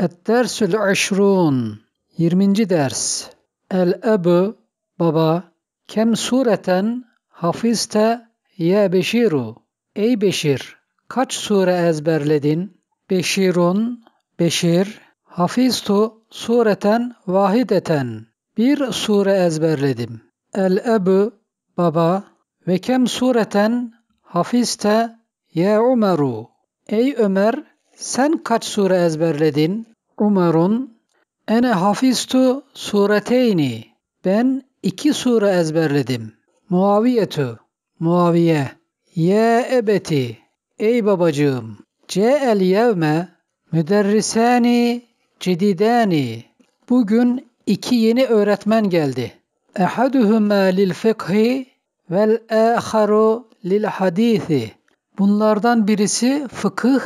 Et-dersül aşrun 20. ders El-ebu baba kem sureten hafizte ya Beşiru Ey Beşir kaç sure ezberledin? Beşirun Beşir Hafiztu sureten vahideten bir sure ezberledim. El-ebu baba ve kem sureten hafizte ya Umeru Ey Ömer sen kaç sure ezberledin? Umarun ene hafiztu sureteyni ben iki sure ezberledim. Muaviyetu Muaviye Ye ebeti Ey babacığım Ce'el yevme müderrisani cedidani Bugün iki yeni öğretmen geldi. Ehaduhuma lil fıkhi vel aharu lil hadisi. Bunlardan birisi fıkıh,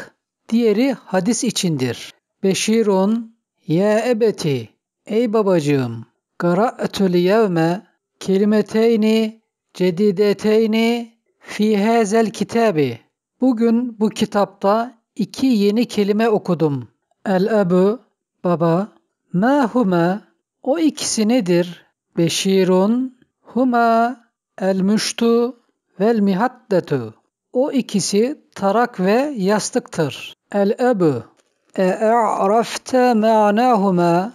diğeri hadis içindir. Beşirun, ya ebeti, ey babacığım, qara'tul yevme kelimeteyni cedideteyni fi hazel kitabi. Bugün bu kitapta iki yeni kelime okudum. El-ebu, baba, ma huma, o ikisi nedir? Beşirun, huma, el-müştu vel mihatdetu. O ikisi tarak ve yastıktır. El-ebu, e'arafte ma'nahuma.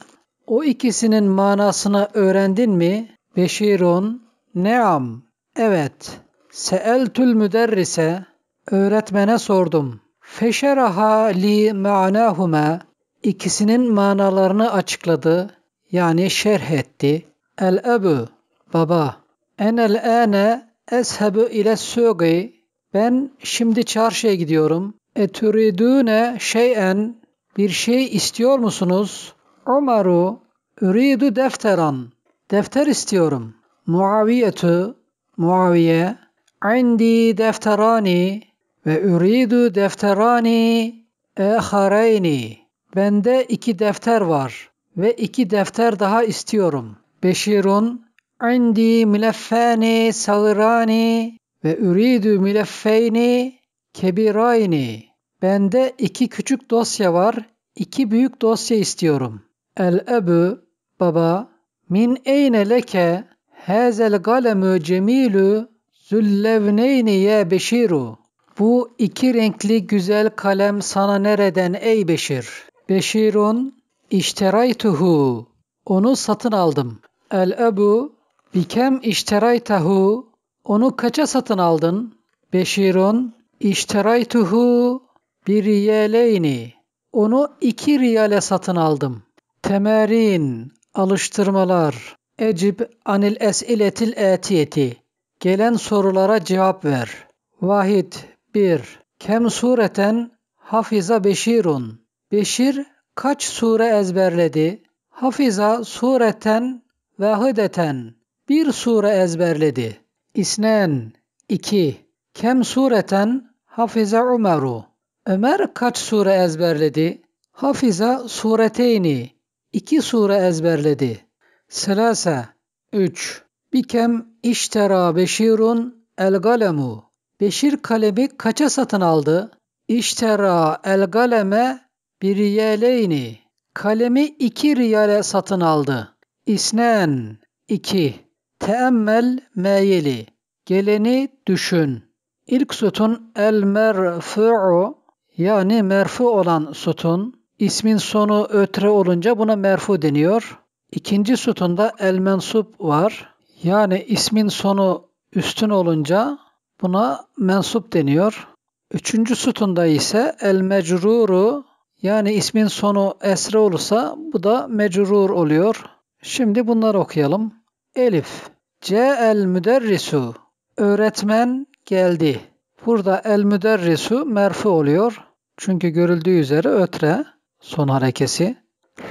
O ikisinin manasını öğrendin mi? Beşirun, neam, evet. Seeltül müderrise, öğretmene sordum. Feşeraha li ma'nahuma. İkisinin manalarını açıkladı. Yani şerh etti. El-ebu, baba. Enel ane eshebu ile sugi. Ben şimdi çarşıya gidiyorum. Etüridune şeyen bir şey istiyor musunuz? Umaru üridu defteran. Defter istiyorum. Muaviyetu Muaviye indi defterani ve üridu defterani ehareyni. Bende iki defter var ve iki defter daha istiyorum. Beşirun indi mileffani sagirani ve üridu mileffeyni kebirayni. Bende iki küçük dosya var, iki büyük dosya istiyorum. El-ebu, baba, min eyne leke hazel galemü cemilü züllevneyni ye beşiru. Bu iki renkli güzel kalem sana nereden ey Beşir? Beşirun işteraytuhu. Onu satın aldım. El-ebu bikem işteraytahu. Onu kaça satın aldın? Beşirun işteraytuhu bir riyaleyni. Onu iki riyale satın aldım. Temerin, alıştırmalar. Ecib anil esiletil etiyeti. Gelen sorulara cevap ver. Vahid 1. Kem sureten hafiza beşirun. Beşir kaç sure ezberledi? Hafiza sureten vahideten. Bir sure ezberledi. İsnen 2. Kem sureten hafiza Umeru. Ömer kaç sure ezberledi? Hafiza sureteyni. İki sure ezberledi. Selase 3. Bikem iştera beşirun el galemu. Beşir kalemi kaça satın aldı? İştera el galeme bir riyaleyni. Kalemi iki riyale satın aldı. İsnen 2. Teemmel meyeli. Geleni düşün. İlk sütun el merfu'u yani merfu olan sütun. İsmin sonu ötre olunca buna merfu deniyor. İkinci sütunda el mensup var. Yani ismin sonu üstün olunca buna mensup deniyor. Üçüncü sütunda ise el mecruru yani ismin sonu esre olursa bu da mecrur oluyor. Şimdi bunları okuyalım. Elif. C el müderrisu. Öğretmen geldi. Burada el müderrisu merfu oluyor. Çünkü görüldüğü üzere ötre son harekesi.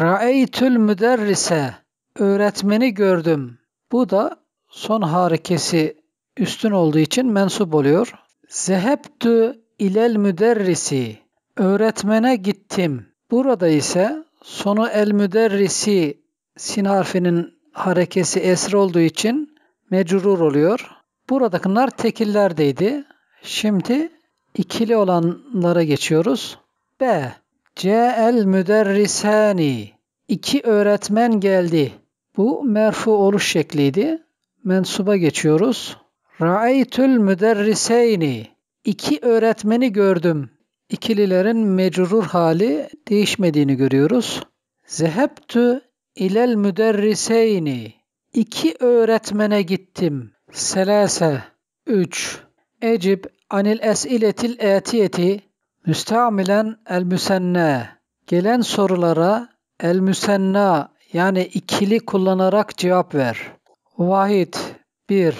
Ra'eytül müderrise. Öğretmeni gördüm. Bu da son harekesi üstün olduğu için mensup oluyor. Zehebtü ilel müderrisi. Öğretmene gittim. Burada ise sonu el müderrisi sin harfinin harekesi esr olduğu için mecrur oluyor. Buradakiler tekillerdeydi. Şimdi ikili olanlara geçiyoruz. B. Ce'el müderrisani. İki öğretmen geldi. Bu merfu oluş şekliydi. Mensuba geçiyoruz. Ra'aytul müderriseyni. İki öğretmeni gördüm. İkililerin mecrur hali değişmediğini görüyoruz. Zehebtü ilel müderriseyni. İki öğretmene gittim. Selase. Üç. Ecib anil esiletil etiyeti müstamilen el müsenna. Gelen sorulara el müsenna yani ikili kullanarak cevap ver. Vahid 1.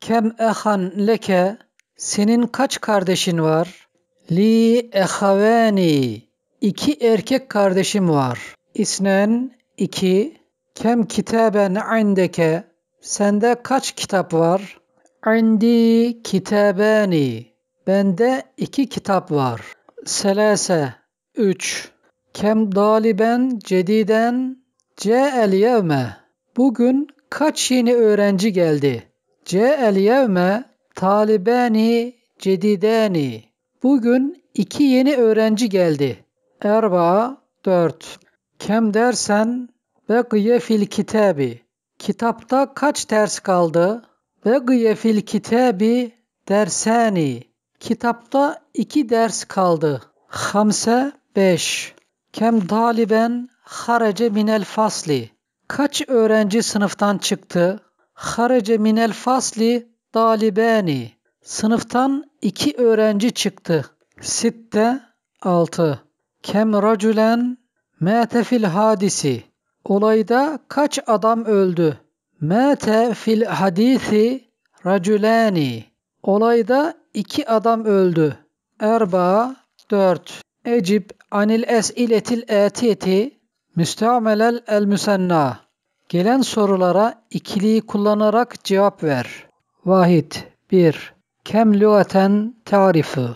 Kem ehan leke senin kaç kardeşin var? Li ehavani iki erkek kardeşim var. İsnen iki. Kem kitaben indeke sende kaç kitap var? İndi kitabani bende iki kitap var. Selase üç. Kem daliben cediden ce'el yevme bugün kaç yeni öğrenci geldi? Ce'el yevme talibani cedidani bugün iki yeni öğrenci geldi. Erba dört. Kem dersen beqiye fil kitabi kitapta kaç ders kaldı? Beqiye fil kitabi dersani kitapta iki ders kaldı. Hamse beş. Kem taliben harece minel fasli. Kaç öğrenci sınıftan çıktı? Harece minel fasli talibani. Sınıftan iki öğrenci çıktı. Sitte altı. Kem racülen mâte fil hadisi. Olayda kaç adam öldü? Mâte fil hadisi racülani. Olayda iki adam öldü. Erba dört. Ecib anil es'iletil etiyeti müsteamelel el müsenna. Gelen sorulara ikiliyi kullanarak cevap ver. Vahid 1. Kem lügaten tarifi.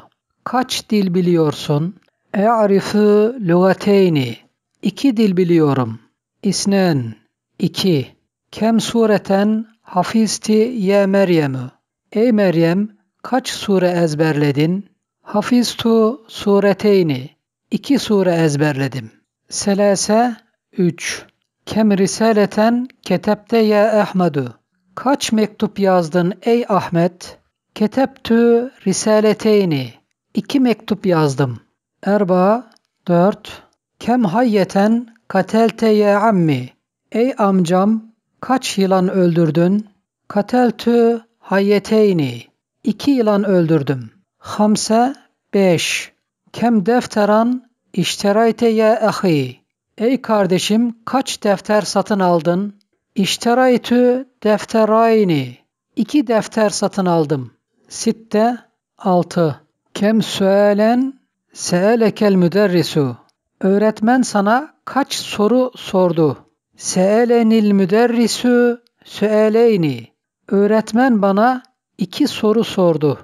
Kaç dil biliyorsun? E'arifu lügateyni. İki dil biliyorum. İsnen. 2. Kem sureten hafizti ye Meryem'ü. Ey Meryem kaç sure ezberledin? Hafiztu sureteyni. İki sure ezberledim. Selase 3. Kem risaleten ketebte ya Ahmedu. Kaç mektup yazdın ey Ahmet? Ketebtü risaleteyni. İki mektup yazdım. Erba 4. Kem hayyeten katelte ya ammi. Ey amcam kaç yılan öldürdün? Kateltü hayyeteyni. İki yılan öldürdüm. Hamse 5. Kem defteran işterayte ya ahi. Ey kardeşim kaç defter satın aldın? İşteraytü defterayni. İki defter satın aldım. Sitte 6. Kem sualen seelekel müderrisu. Öğretmen sana kaç soru sordu? Seelenil müderrisu sueleyni. Öğretmen bana iki soru sordu.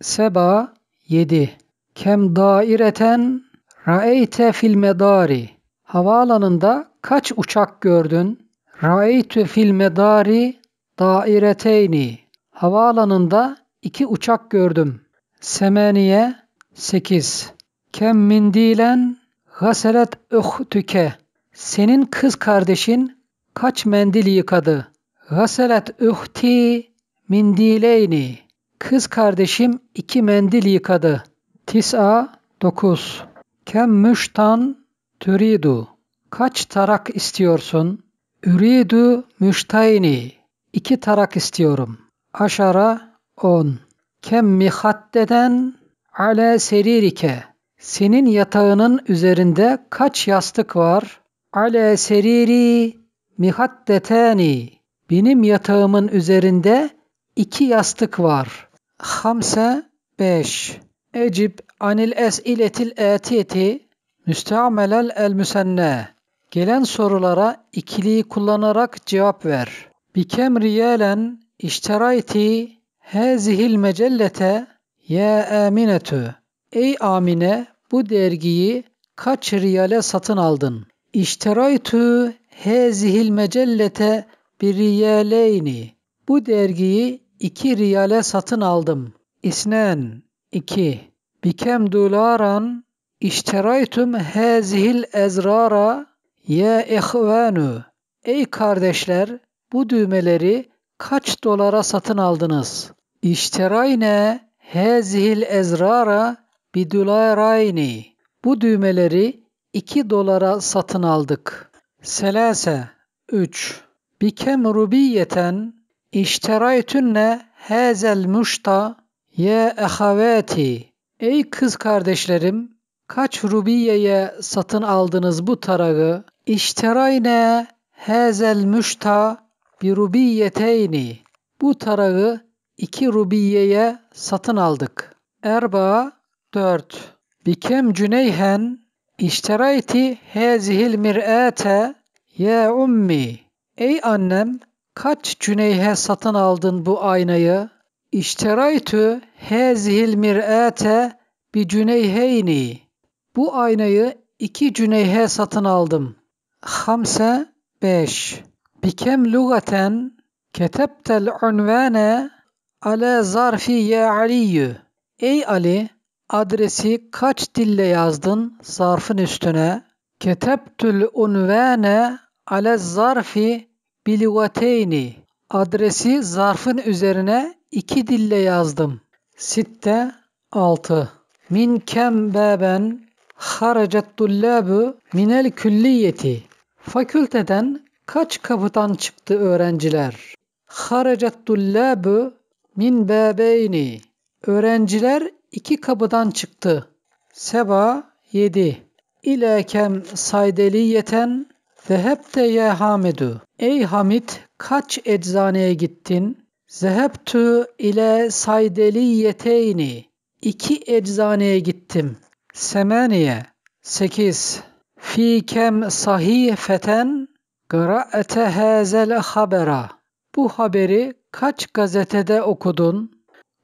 Seba 7. Kem daireten ra'eyte fil medari. Havaalanında kaç uçak gördün? Ra'eytü fil medari daireteyni. Havaalanında iki uçak gördüm. Semeniye 8. Kem mindilen gaselet uhtüke. Senin kız kardeşin kaç mendil yıkadı? Gaselet uhti mindileyni. Kız kardeşim iki mendil yıkadı. Tis'a 9. Kem müştan türidu. Kaç tarak istiyorsun? Üridu müştayni. İki tarak istiyorum. Aşara 10. Kem mihaddeden ala seririke. Senin yatağının üzerinde kaç yastık var? Ala seriri mihaddetani. Benim yatağımın üzerinde iki yastık var. Hamse 5. Ecib anil es'iletil etiyeti müsteamelel el müsenne. Gelen sorulara ikiliyi kullanarak cevap ver. Bikem riyalen işterayti hazihil mecellete ya aminetü. Ey Amine bu dergiyi kaç riyale satın aldın? İşteraytu hazihil mecellete bir riyaleyni. Bu dergiyi iki riyale satın aldım. İsnen 2. Bikem dolaran İşteraytum hazihil ezrara ya ihvanu. Ey kardeşler bu düğmeleri kaç dolara satın aldınız? İşterayne hazihil ezrara bidularayni. Bu düğmeleri 2 dolara satın aldık. Selase 3. Bikem rubiyeten işteraytünne hazel muşta ye ehavati. Ey kız kardeşlerim kaç rubiyeye satın aldınız bu tarağı? İşterayne hazel muşta bir rubiyeteyni. Bu tarağı iki rubiyeye satın aldık. Erba 4. Bikem cüneyhen işterayti hazihil mir'ate ya ummi. Ey annem kaç cüneyhe satın aldın bu aynayı? İşteraytü hazihil mir'ate bi cüneyheyni. Bu aynayı iki cüneyhe satın aldım. Hamse 5. Bikem lugaten ketebtel unvane ala zarfi ya aliyyü. Ey Ali adresi kaç dille yazdın zarfın üstüne? Ketebtül unvane ale zarfi bilivateyni. Adresi zarfın üzerine iki dille yazdım. Sitte 6. Min kem beben haracet tullabu minel külliyeti. Fakülteden kaç kapıdan çıktı öğrenciler? Haracet tullabu min babeyni. Öğrenciler iki kapıdan çıktı. Seba 7. İlekem saydeliyeten zehebte ya Hamidu. Ey Hamid kaç eczaneye gittin? Zehebtu ile saydeliyeteyni. İki eczaneye gittim. Semaniye 8. Fi kem sahifeten Qira'ete hazel habera. Bu haberi kaç gazetede okudun?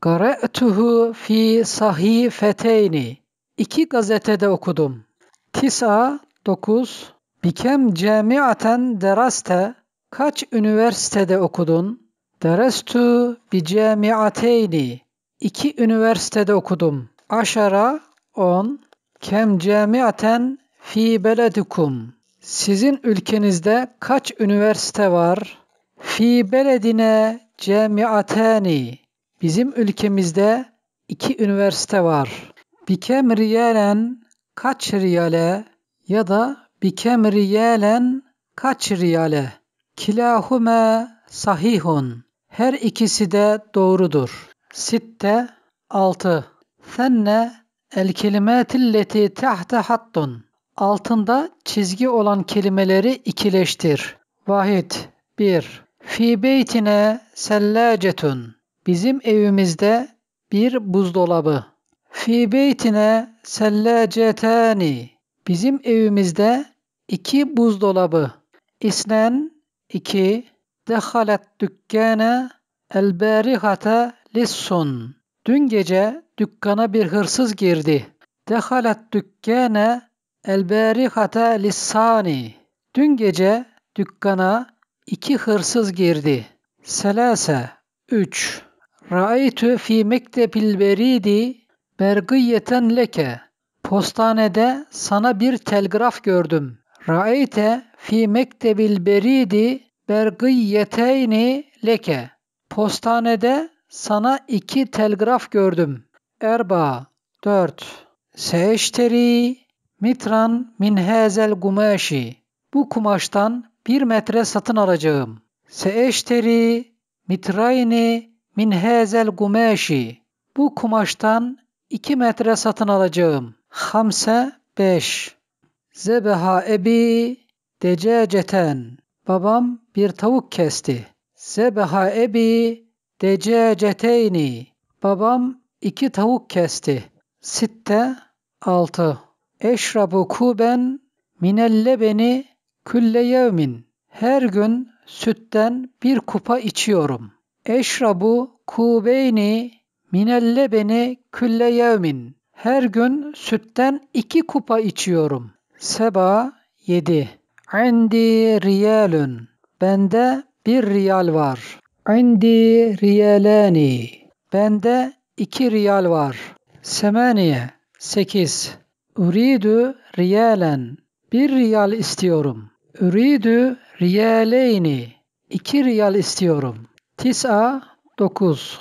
Qara'tuhu fi sahifeteyni. İki gazetede okudum. Tisa 9. Bikem camiaten deraste. Kaç üniversitede okudun? Derestu bi camiateyni. İki üniversitede okudum. Aşara 10. Kem camiaten fi beledikum. Sizin ülkenizde kaç üniversite var? Fi beledine camiatani. Bizim ülkemizde iki üniversite var. Bikem riyalen kaç riyale ya da bikem riyalen kaç riyale. Kilahume sahihun. Her ikisi de doğrudur. Sitte 6. Senne el kelimatilleti tahte hattun. Altında çizgi olan kelimeleri ikileştir. Vahid 1. Fi beytine sellacetun. Bizim evimizde bir buzdolabı. Fi beytine sellacetani. Bizim evimizde iki buzdolabı. İsnen iki. Dehalet dükkane el barihate lissun. Dün gece dükkana bir hırsız girdi. Dehalet dükkane el barihate lissani. Dün gece dükkana iki hırsız girdi. Selase 3. Ra'aytu fi mektebil beridi bergiyeten leke. Postanede sana bir telgraf gördüm. Ra'ayte fi mektebil beridi bergiyeteyni leke. Postanede sana iki telgraf gördüm. Erba 4. Seeşteri mitran min hazel gumaşi. Bu kumaştan bir metre satın alacağım. Seeşteri mitrayni min hazel gumaşi. Bu kumaştan iki metre satın alacağım. Hamse 5. Zebeha ebi dececeten. Babam bir tavuk kesti. Zebeha ebi dececeteyni. Babam iki tavuk kesti. Sitte 6. Eşrabu kuben minellebeni külle yevmin. Her gün sütten bir kupa içiyorum. Eşrabu kubeyni minellebeni külle yevmin. Her gün sütten iki kupa içiyorum. Seba 7. Indi riyalun. Bende bir riyal var. Indi riyalani. Bende iki riyal var. Semaniye 8. Uridu riyalen. Bir riyal istiyorum. Uridu riyaleyni. İki riyal istiyorum. Tis'a dokuz.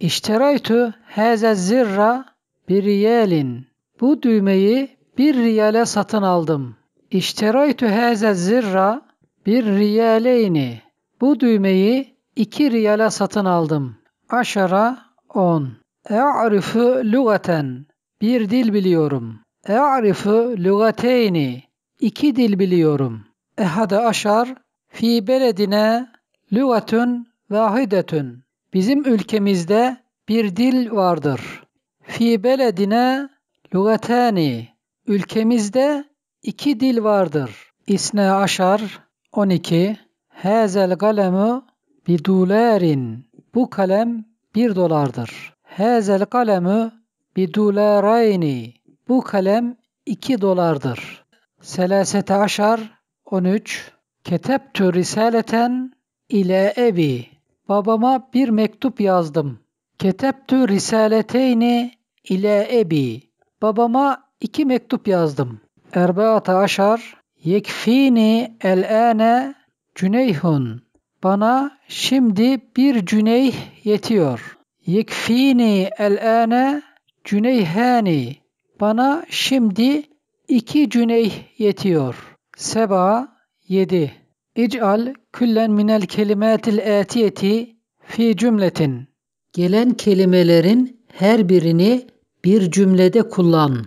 İşteraytu haze zirra bir riyalin. Bu düğmeyi bir riyale satın aldım. İşteraytu haze zirra bir riyaleyni. Bu düğmeyi iki riyale satın aldım. Aşara on. E'arifu lugaten. Bir dil biliyorum. E'arifu lugateyni. İki dil biliyorum. Ehade aşar fi beledine lugatun vahidetun. Bizim ülkemizde bir dil vardır. Fi beledine lugatani. Ülkemizde iki dil vardır. İsne aşar 12. Hazel galemu bidularin. Bu kalem bir dolardır. Hazel kalemu bidularayni. Bu kalem iki dolardır. Selasete aşar 13. Ketebtü risaleten ile ebi. Babama bir mektup yazdım. Ketebtü risaleteyni ile ebi. Babama iki mektup yazdım. Erbaata aşar yekfini el-ane cüneyhun. Bana şimdi bir cüneyh yetiyor. Yekfini el-ane cüneyhani. Bana şimdi iki cüneyh yetiyor. Seba 7. İc'al küllen minel kelimatil atiyeti fi cümletin. Gelen kelimelerin her birini bir cümlede kullan.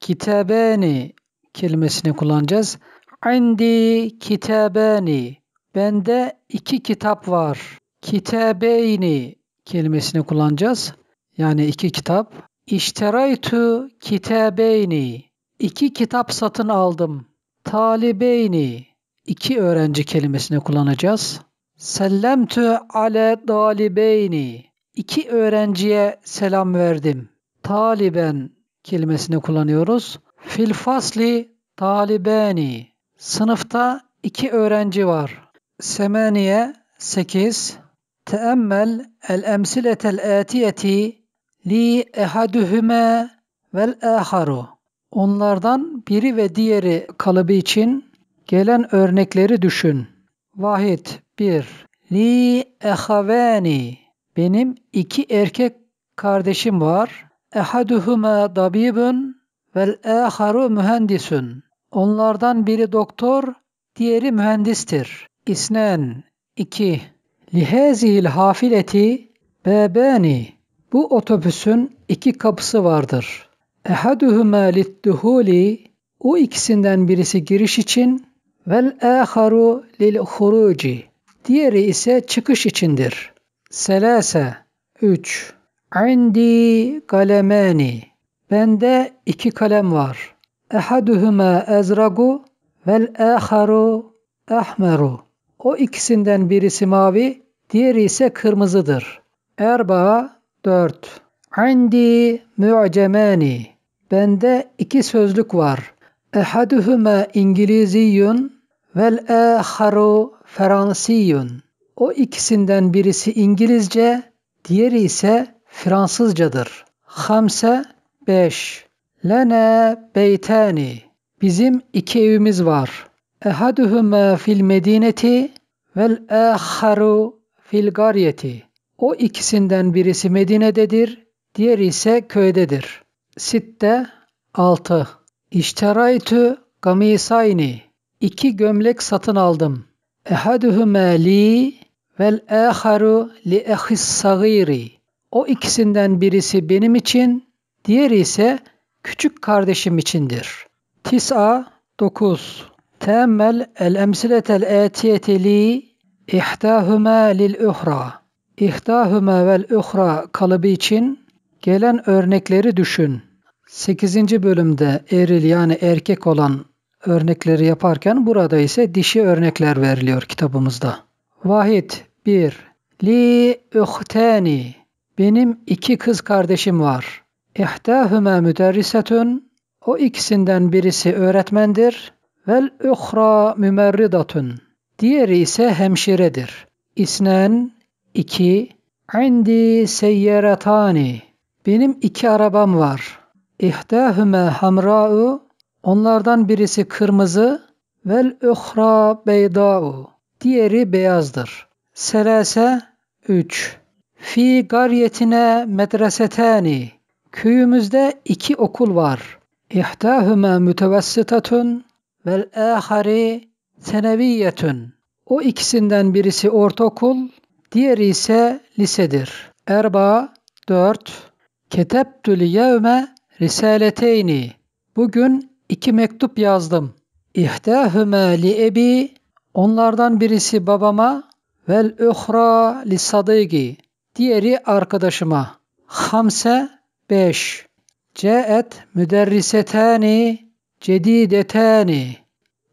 Kitabani kelimesini kullanacağız. Indi kitabani. Bende iki kitap var. Kitabeyni kelimesini kullanacağız. Yani iki kitap. İşteraytu kitabeyni. İki kitap satın aldım. Talibeyni. iki öğrenci kelimesini kullanacağız. Sellemtü ale dalibeyni. İki öğrenciye selam verdim. Taliben kelimesini kullanıyoruz. Fil fasli talibani. Sınıfta iki öğrenci var. Semaniye 8. Teemmel el emsiletel atiyeti li ehaduhuma vel aharu. Onlardan biri ve diğeri kalıbı için gelen örnekleri düşün. Vahid 1. Li ehavani. Benim iki erkek kardeşim var. Ehaduhuma dabibun vel aharu mühendisun. Onlardan biri doktor, diğeri mühendistir. İsnen 2. Lihazihil hafileti bebani. Bu otobüsün iki kapısı vardır. Ehaduhuma litduhuli. O ikisinden birisi giriş için vel aharu lil huruci. Diğeri ise çıkış içindir. Selase 3. Indi kalemani. Bende iki kalem var. Ehaduhuma ezragu vel aharu ahmeru. O ikisinden birisi mavi, diğeri ise kırmızıdır. Erba 4. Indi mu'cemani. Bende iki sözlük var. Ehaduhuma İngiliziyun vel aharu Fransiyun. O ikisinden birisi İngilizce, diğeri ise Fransızcadır. Hamse 5. Lena beytani. Bizim iki evimiz var. Ehaduhuma fil medineti vel aharu fil garyeti. O ikisinden birisi Medine'dedir, diğeri ise köydedir. Sitte 6. İşteraytü gamisayni. İki gömlek satın aldım. Ehaduhuma li vel aharu li ehis sagiri. O ikisinden birisi benim için, diğeri ise küçük kardeşim içindir. Tis'a 9. Teemmel el emsiletel atiyeti li ihdahuma lil uhra. İhdahuma vel uhra kalıbı için gelen örnekleri düşün. 8. bölümde eril yani erkek olan örnekleri yaparken burada ise dişi örnekler veriliyor kitabımızda. Vahid 1. Li uhtani. Benim iki kız kardeşim var. İhtahüme müderrisetun. O ikisinden birisi öğretmendir. Vel uhra mümerridatun. Diğeri ise hemşiredir. İsnen 2. Indi seyyeretani. Benim iki arabam var. İhdâhüme hamra'u onlardan birisi kırmızı vel uhra beydâ'u diğeri beyazdır. Selase 3 Fi garyetine medresetani Köyümüzde iki okul var. İhtâhüme mütevessitatun vel âhari seneviyetun. O ikisinden birisi ortaokul, diğeri ise lisedir. Erba 4 Ketebtül yevme risaleteyni. Bugün iki mektup yazdım. İhtâhüme li ebi. Onlardan birisi babama vel uhra li sadıgi. Diğeri arkadaşıma. Hamse 5. Ceet müderrisetani cedidetani.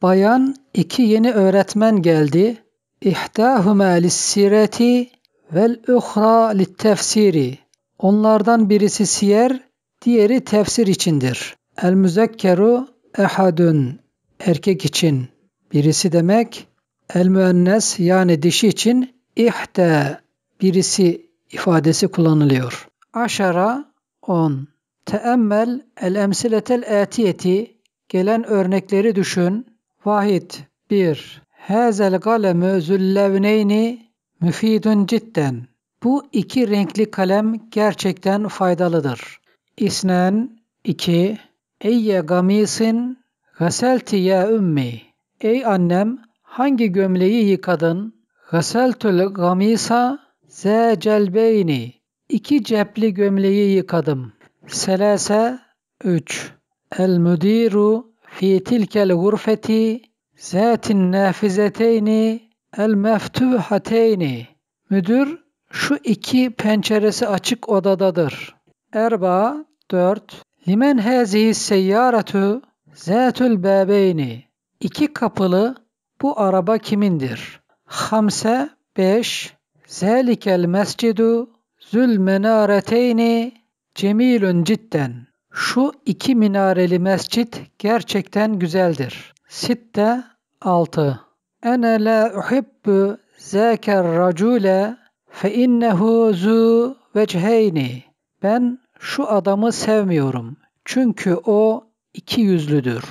Bayan iki yeni öğretmen geldi. İhtâhüme lissireti vel uhra littefsiri. Onlardan birisi siyer, diğeri tefsir içindir. El müzekkeru ehadun erkek için birisi demek. El müennes yani dişi için ihte birisi ifadesi kullanılıyor. Aşara 10. Teemmel el emsiletel atiyeti gelen örnekleri düşün. Vahid 1. Hazel galemü züllevneyni müfidun cidden. Bu iki renkli kalem gerçekten faydalıdır. İsnen 2. Eyye gamisin gaselti ya ümmi. Ey annem hangi gömleği yıkadın? Gaseltul gamisa ze celbeyni. İki cepli gömleği yıkadım. Selase 3. El müdiru fi tilkel gurfeti zatin nafizeteyni el meftuhateyni. Müdür şu iki penceresi açık odadadır. Erba 4. Limen hazihi seyyaratu zatül babeyni. İki kapılı bu araba kimindir? Hamse 5. Zelikel mescidu zül menareteyni cemilun cidden. Şu iki minareli mescit gerçekten güzeldir. Sitte 6. Ene la uhibbu zâker racule fe innehu zu vecheyni. Ben şu adamı sevmiyorum. Çünkü o iki yüzlüdür.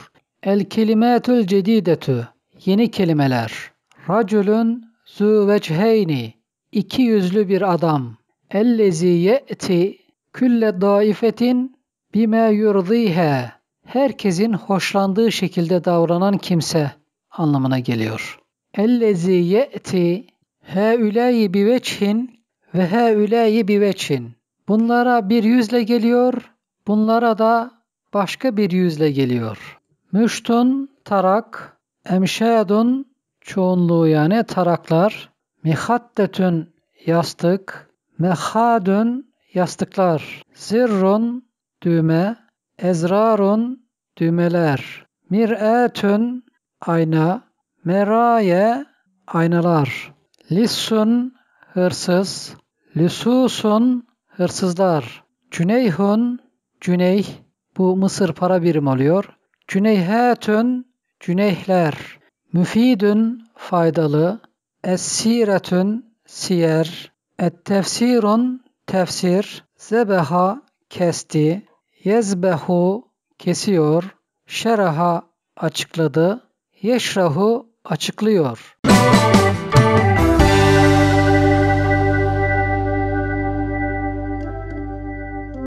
El kelimatül cedidetü. Yeni kelimeler. Raculun zu vecheyni. İki yüzlü bir adam. Ellezi ye'ti külle daifetin bime yurdihe. Herkesin hoşlandığı şekilde davranan kimse anlamına geliyor. Ellezi ye'ti Heülayi bi veçhin ve heülayi bi veçhin. Bunlara bir yüzle geliyor, bunlara da başka bir yüzle geliyor. Müştun, tarak, emşedun, çoğunluğu yani taraklar, mihaddetün, yastık, mehadun, yastıklar, zirrun, düğme, ezrarun, düğmeler, mir'etün, ayna, meraye, aynalar, lissun, hırsız, lüsusun, hırsızlar, cüneyhun, cüneyh, bu Mısır para birim oluyor, cüneyhetün, cüneyhler, müfidün, faydalı, es-siretün, siyer, et-tefsirun, tefsir, zebeha, kesti, yezbehu, kesiyor, şeraha, açıkladı, yeşrahu, açıklıyor.